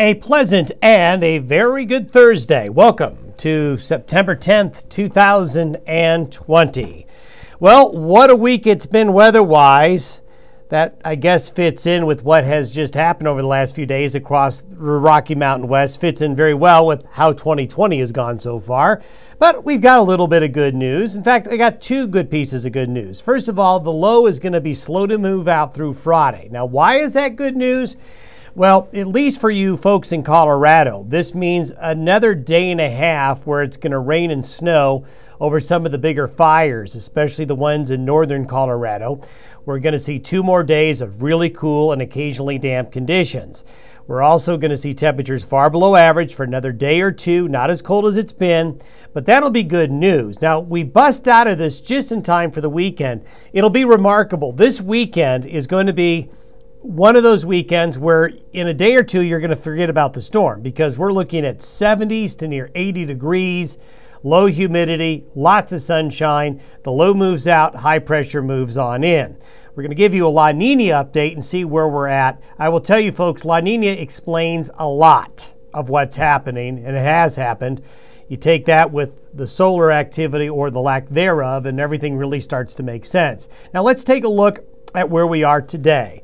A pleasant and a very good Thursday. Welcome to September 10th, 2020. Well, what a week it's been weather wise. That, I guess, fits in with what has just happened over the last few days across the Rocky Mountain West. Fits in very well with how 2020 has gone so far. But we've got a little bit of good news. In fact, I got two good pieces of good news. First of all, the low is going to be slow to move out through Friday. Now, why is that good news? Well, at least for you folks in Colorado, this means another day and a half where it's going to rain and snow over some of the bigger fires, especially the ones in northern Colorado. We're going to see two more days of really cool and occasionally damp conditions. We're also going to see temperatures far below average for another day or two, not as cold as it's been, but that'll be good news. Now, we bust out of this just in time for the weekend. It'll be remarkable. This weekend is going to be one of those weekends where in a day or two you're going to forget about the storm because we're looking at 70s to near 80 degrees, low humidity, lots of sunshine. The low moves out, high pressure moves on in. We're going to give you a La Nina update and see where we're at. I will tell you, folks, La Nina explains a lot of what's happening, and it has happened. You take that with the solar activity or the lack thereof, and everything really starts to make sense. Now, let's take a look at where we are today.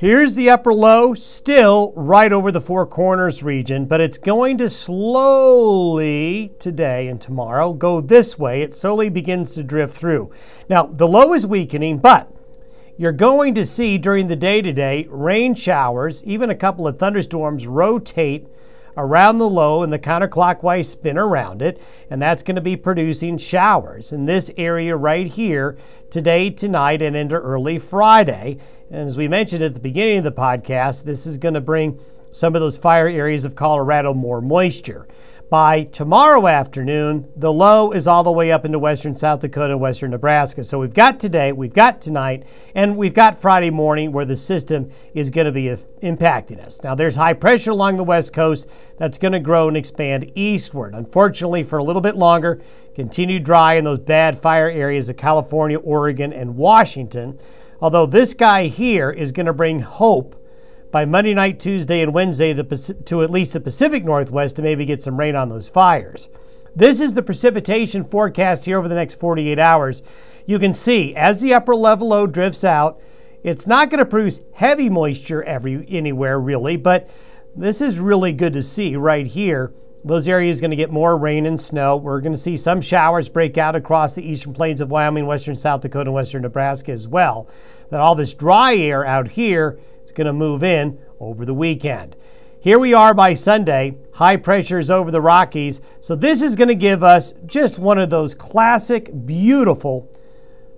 Here's the upper low, still right over the Four Corners region, but it's going to slowly today and tomorrow go this way. It slowly begins to drift through. Now, the low is weakening, but you're going to see during the day today rain showers, even a couple of thunderstorms rotate around the low and the counterclockwise spin around it, and that's going to be producing showers in this area right here today, tonight, and into early Friday. And as we mentioned at the beginning of the podcast, this is going to bring some of those fire areas of Colorado more moisture. By tomorrow afternoon, the low is all the way up into western South Dakota western Nebraska. So we've got today, we've got tonight, and we've got Friday morning where the system is going to be impacting us. Now, there's high pressure along the west coast that's going to grow and expand eastward. Unfortunately, for a little bit longer, continue dry in those bad fire areas of California, Oregon, and Washington. Although this guy here is going to bring hope by Monday night, Tuesday, and Wednesday to at least the Pacific Northwest to maybe get some rain on those fires. This is the precipitation forecast here over the next 48 hours. You can see as the upper level low drifts out, it's not going to produce heavy moisture every anywhere really, but this is really good to see right here. Those areas going to get more rain and snow. We're going to see some showers break out across the eastern plains of Wyoming, western South Dakota, and western Nebraska as well. That all this dry air out here it's going to move in over the weekend. Here we are by Sunday. High pressures over the Rockies. So this is going to give us just one of those classic, beautiful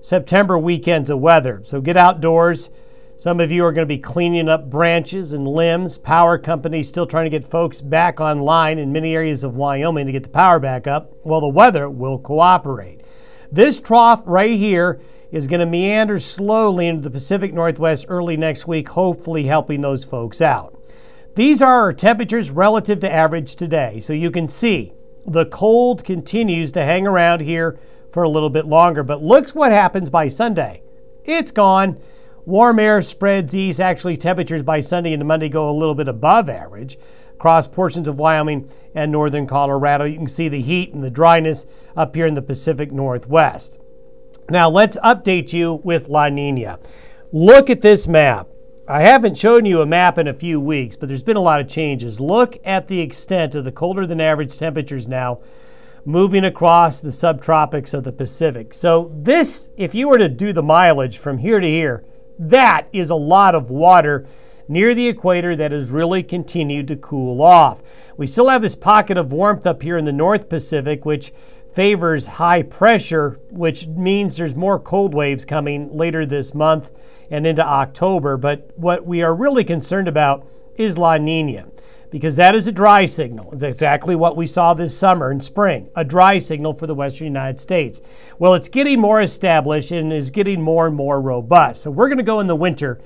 September weekends of weather. So get outdoors. Some of you are going to be cleaning up branches and limbs. Power companies still trying to get folks back online in many areas of Wyoming to get the power back up. Well, the weather will cooperate. This trough right here is going to meander slowly into the Pacific Northwest early next week, hopefully helping those folks out. These are our temperatures relative to average today. So you can see the cold continues to hang around here for a little bit longer. But look what happens by Sunday. It's gone. Warm air spreads east. Actually, temperatures by Sunday and Monday go a little bit above average across portions of Wyoming and northern Colorado. You can see the heat and the dryness up here in the Pacific Northwest. Now let's update you with La Nina. Look at this map. I haven't shown you a map in a few weeks, but there's been a lot of changes. Look at the extent of the colder than average temperatures now moving across the subtropics of the Pacific. So this, if you were to do the mileage from here to here, that is a lot of water near the equator that has really continued to cool off. We still have this pocket of warmth up here in the North Pacific, which favors high pressure, which means there's more cold waves coming later this month and into October. But what we are really concerned about is La Nina, because that is a dry signal. It's exactly what we saw this summer and spring a dry signal for the western United States. Well, it's getting more established and is getting more and more robust. So we're going to go in the winter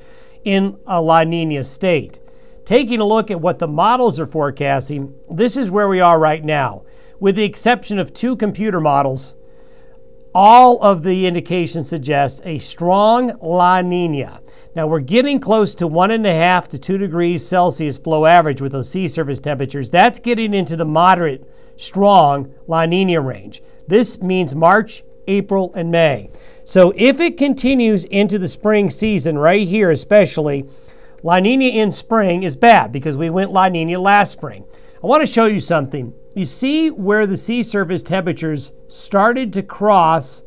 in a La Nina state. Taking a look at what the models are forecasting, this is where we are right now with the exception of two computer models, all of the indications suggest a strong La Nina. Now we're getting close to one and a half to two degrees Celsius below average with those sea surface temperatures. That's getting into the moderate, strong La Nina range. This means March, April, and May. So if it continues into the spring season, right here especially, La Nina in spring is bad because we went La Nina last spring. I want to show you something. You see where the sea surface temperatures started to cross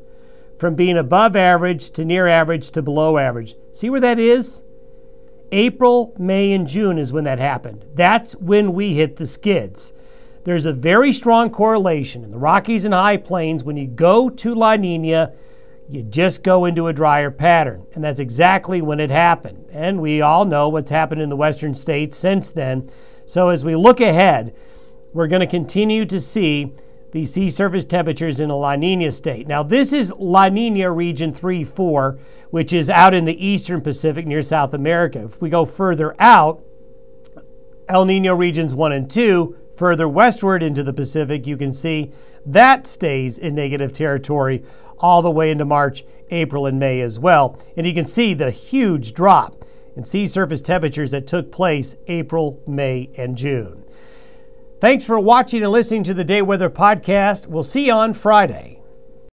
from being above average to near average to below average. See where that is? April, May, and June is when that happened. That's when we hit the skids. There's a very strong correlation in the Rockies and High Plains. When you go to La Nina, you just go into a drier pattern. And that's exactly when it happened. And we all know what's happened in the western states since then. So as we look ahead, we're going to continue to see the sea surface temperatures in a La Nina state. Now, this is La Nina region 3 4, which is out in the eastern Pacific near South America. If we go further out, El Nino regions 1 and 2, further westward into the Pacific, you can see that stays in negative territory all the way into March, April, and May as well. And you can see the huge drop in sea surface temperatures that took place April, May, and June. Thanks for watching and listening to the Day Weather Podcast. We'll see you on Friday.